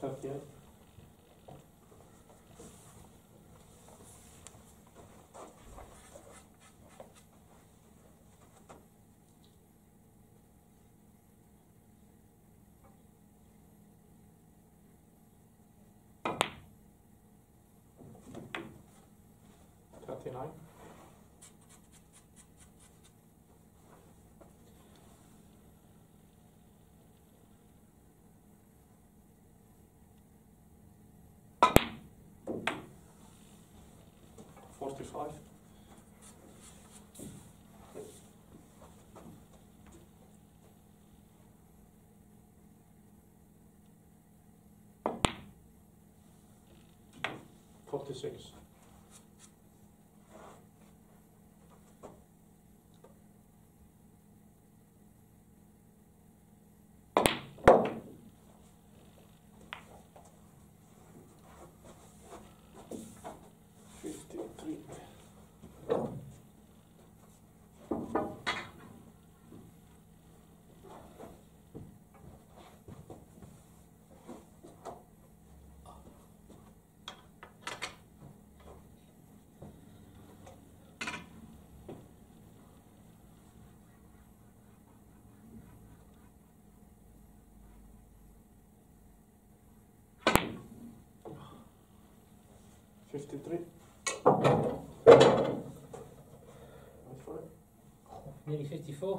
할게요. 29. Forty-five. Forty-six. 53. Nearly 54.